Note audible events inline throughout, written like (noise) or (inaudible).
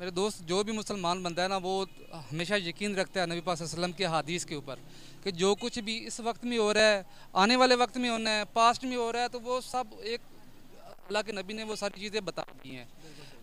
मेरे दोस्त, जो भी मुसलमान बनता है ना, वो हमेशा यकीन रखता है नबी वसल्लम के हदीस के ऊपर कि जो कुछ भी इस वक्त में हो रहा है, आने वाले वक्त में होना है पास्ट में हो रहा है तो वो सब एक अल्लाह के नबी ने वो सारी चीज़ें बता दी हैं।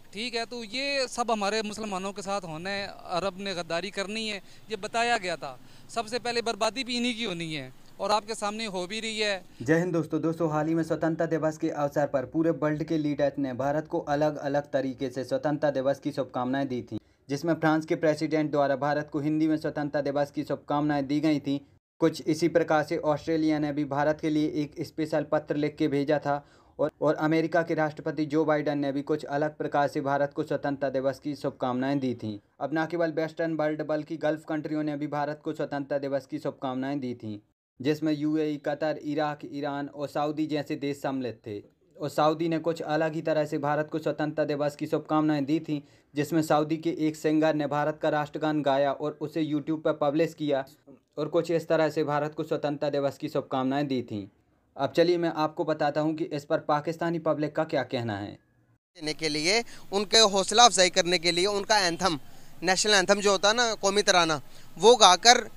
ठीक है तो ये सब हमारे मुसलमानों के साथ होना है, अरब ने गद्दारी करनी है, ये बताया गया था। सबसे पहले बर्बादी भी इन्हीं की होनी है। और आपके सामने हो भी रही है। जय हिंद दोस्तों दोस्तों, हाल ही में स्वतंत्रता दिवस के अवसर पर पूरे वर्ल्ड के लीडर्स ने भारत को अलग अलग तरीके से स्वतंत्रता दिवस की शुभकामनाएँ दी थी, जिसमें फ्रांस के प्रेसिडेंट द्वारा भारत को हिंदी में स्वतंत्रता दिवस की शुभकामनाएँ दी गई थी। कुछ इसी प्रकार से ऑस्ट्रेलिया ने भी भारत के लिए एक स्पेशल पत्र लिख के भेजा था और और अमेरिका के राष्ट्रपति जो बाइडन ने भी कुछ अलग प्रकार से भारत को स्वतंत्रता दिवस की शुभकामनाएँ दी थीं। अब न केवल वेस्टर्न वर्ल्ड, बल्कि गल्फ कंट्रियों ने भी भारत को स्वतंत्रता दिवस की शुभकामनाएँ दी थीं। जिसमें यूएई कतर, इराक, ईरान और सऊदी जैसे देश सम्मिलित थे। और सऊदी ने कुछ अलग ही तरह से भारत को स्वतंत्रता दिवस की शुभकामनाएँ दी थीं, जिसमें सऊदी के एक सिंगर ने भारत का राष्ट्रगान गाया और उसे यूट्यूब पर पब्लिश किया और कुछ इस तरह से भारत को स्वतंत्रता दिवस की शुभकामनाएँ दी थीं। अब चलिए मैं आपको बताता हूँ कि इस पर पाकिस्तानी पब्लिक का क्या कहना है। देने के लिए, उनके हौसला अफजाई करने के लिए उनका एंथम, नेशनल एंथम जो होता है ना, कौमी तराना, वो गाकर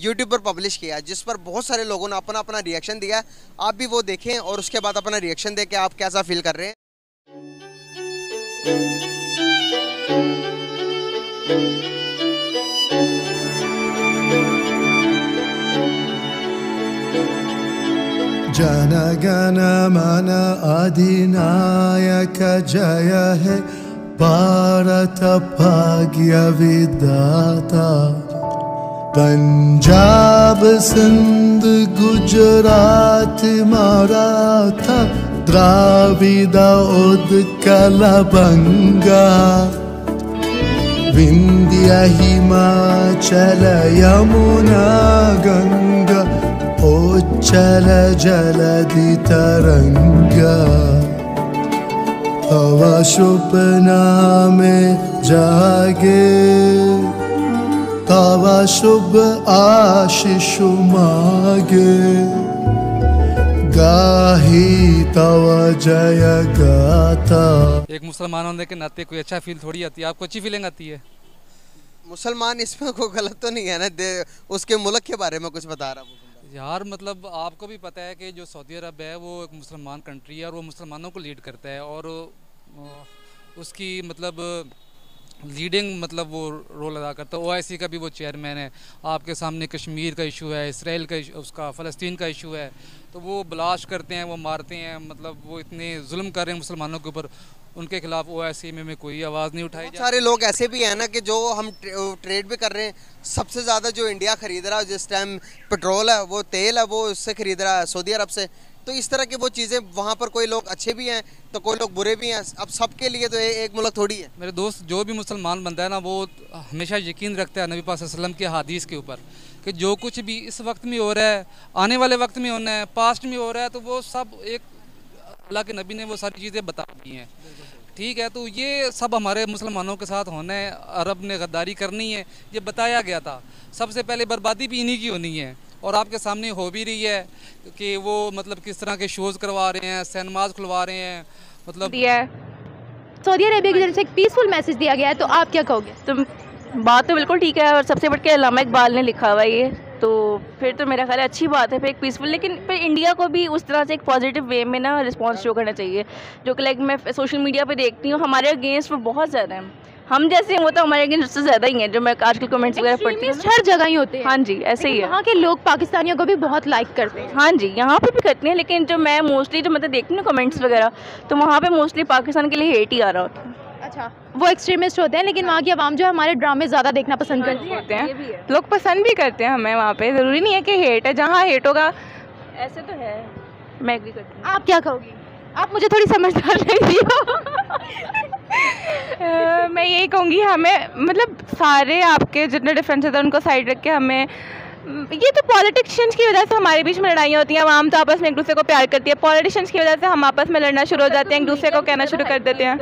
यूट्यूब पर पब्लिश किया जिस पर बहुत सारे लोगों ने अपना अपना रिएक्शन दिया आप भी वो देखें और उसके बाद अपना रिएक्शन दे के आप कैसा फील कर रहे हैं। जन जनगण मन अधिनायक जय है। भारत भाग्य विदाता पञ्जाब सिन्ध गुजरात मराठा सन्द गुजरात् विन्द्या हिमाचल यमुना गङ्गा ओच्चल जलधि तरङ्गा जलदि जागे। तव शुभ आशीष मागे। गाही तव जय गाता। एक मुसलमान होने के नाते कोई अच्छा फील थोड़ी आती है? आपको अच्छी फीलिंग आती है? मुसलमान इसमें कोई गलत तो नहीं है ना? दे उसके मुल्क के बारे में कुछ बता रहा हूँ। यार मतलब आपको भी पता है कि जो सऊदी अरब है वो एक मुसलमान कंट्री है और वो मुसलमानों को लीड करता है और उसकी मतलब लीडिंग मतलब वो रोल अदा करता है। ओ का भी वो चेयरमैन है। आपके सामने कश्मीर का इशू है इसराइल का उसका फ़लस्तीन का इशू है। तो वो ब्लाश करते हैं वो मारते हैं मतलब वो इतने जुल्म कर रहे हैं मुसलमानों के ऊपर। उनके खिलाफ ओ में, में कोई आवाज़ नहीं उठाई सारे लोग ऐसे भी हैं ना कि जो हम ट्रेड भी कर रहे हैं। सबसे ज़्यादा जो इंडिया ख़रीद रहा है जिस टाइम पेट्रोल है वो तेल है वो उससे ख़रीद रहा है सऊदी अरब से। तो इस तरह की वो चीज़ें वहाँ पर कोई लोग अच्छे भी हैं तो कोई लोग बुरे भी हैं। अब सबके लिए तो एक मुल्क थोड़ी है। मेरे दोस्त, जो भी मुसलमान बनता है ना, वो हमेशा यकीन रखता है नबी वसल्लम के हदीस के ऊपर कि जो कुछ भी इस वक्त में हो रहा है, आने वाले वक्त में होना है पास्ट में हो रहा है तो वो सब एक अल्लाह के नबी ने वो सारी चीज़ें बता दी हैं। ठीक है तो ये सब हमारे मुसलमानों के साथ होना है, अरब ने गद्दारी करनी है, ये बताया गया था। सबसे पहले बर्बादी भी इन्हीं की होनी है। और आपके सामने हो भी रही है कि वो मतलब किस तरह के शोज़ करवा रहे हैं सिनेमाज खुलवा रहे हैं मतलब सऊदी अरेबिया की तरफ़ से एक पीसफुल मैसेज दिया गया है तो आप क्या कहोगे? तो बात तो बिल्कुल ठीक है और सबसे बढ़ के अलामा इकबाल ने लिखा हुआ ये तो फिर तो मेरा ख्याल अच्छी बात है फिर एक पीसफुल लेकिन फिर इंडिया को भी उस तरह से एक पॉजिटिव वे में ना रिस्पॉन्स शो करना चाहिए जो कि लाइक मैं सोशल मीडिया पे देखती हूँ हमारे अगेंस्ट वो बहुत ज़्यादा है। हम जैसे हैं वो तो हमारे अगेंस्ट उससे ज़्यादा ही है जो मैं आजकल कमेंट्स वगैरह पढ़ती हूँ। हर जगह ही होते हैं। हाँ जी ऐसे ही है। वहाँ के लोग पाकिस्तानियों को भी बहुत लाइक करते हैं। हाँ जी यहाँ पे भी करते हैं लेकिन जो मैं मोस्टली जो मतलब देखती हूँ ना कमेंट्स वगैरह तो वहाँ पे मोस्टली पाकिस्तान के लिए हेट ही आ रहा होता है। अच्छा वो एक्सट्रीमिस्ट होते हैं लेकिन वहाँ की आवाम जो है हमारे ड्रामे ज़्यादा देखना पसंद हाँ करते हैं। लोग पसंद भी करते हैं हमें वहाँ पे ज़रूरी नहीं है कि हेट है जहाँ हेट होगा। ऐसे तो है। मैं एग्री करती हूँ। आप क्या कहोगी? आप मुझे थोड़ी समझदार रही हो। (laughs) मैं यही कहूँगी, हमें मतलब सारे आपके जितने डिफरेंसेस हैं, उनको साइड रख के हमें ये तो पॉलिटिशियंस की वजह से हमारे बीच में लड़ाइयाँ होती हैं। आवाम तो आपस में एक दूसरे को प्यार करती है। पॉलिटिशियंस की वजह से हम आपस में लड़ना शुरू हो जाते हैं, एक दूसरे को कहना शुरू कर देते हैं।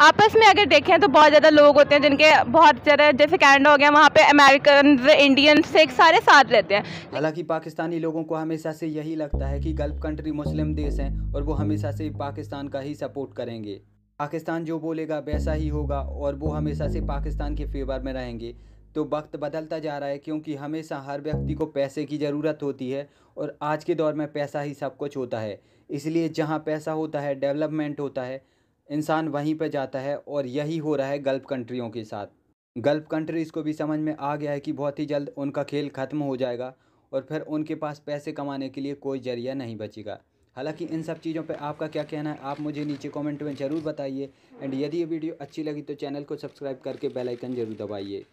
आपस में अगर देखें तो बहुत ज़्यादा लोग होते हैं जिनके बहुत ज़्यादा, जैसे कैनेडा हो गया, वहाँ पे अमेरिकन इंडियन सिख सारे साथ रहते हैं। हालाँकि पाकिस्तानी लोगों को हमेशा से यही लगता है कि गल्फ कंट्री मुस्लिम देश हैं और वो हमेशा से पाकिस्तान का ही सपोर्ट करेंगे। पाकिस्तान जो बोलेगा वैसा ही होगा और वो हमेशा से पाकिस्तान के फेवर में रहेंगे। तो वक्त बदलता जा रहा है क्योंकि हमेशा हर व्यक्ति को पैसे की ज़रूरत होती है और आज के दौर में पैसा ही सब कुछ होता है। इसलिए जहाँ पैसा होता है, डेवलपमेंट होता है, इंसान वहीं पर जाता है और यही हो रहा है गल्फ़ कंट्रियों के साथ। गल्फ़ कंट्रीज़ को भी समझ में आ गया है कि बहुत ही जल्द उनका खेल ख़त्म हो जाएगा और फिर उनके पास पैसे कमाने के लिए कोई ज़रिया नहीं बचेगा। हालाँकि इन सब चीज़ों पे आपका क्या कहना है, आप मुझे नीचे कमेंट में ज़रूर बताइए। एंड यदि ये वीडियो अच्छी लगी तो चैनल को सब्सक्राइब करके बेल आइकन ज़रूर दबाइए।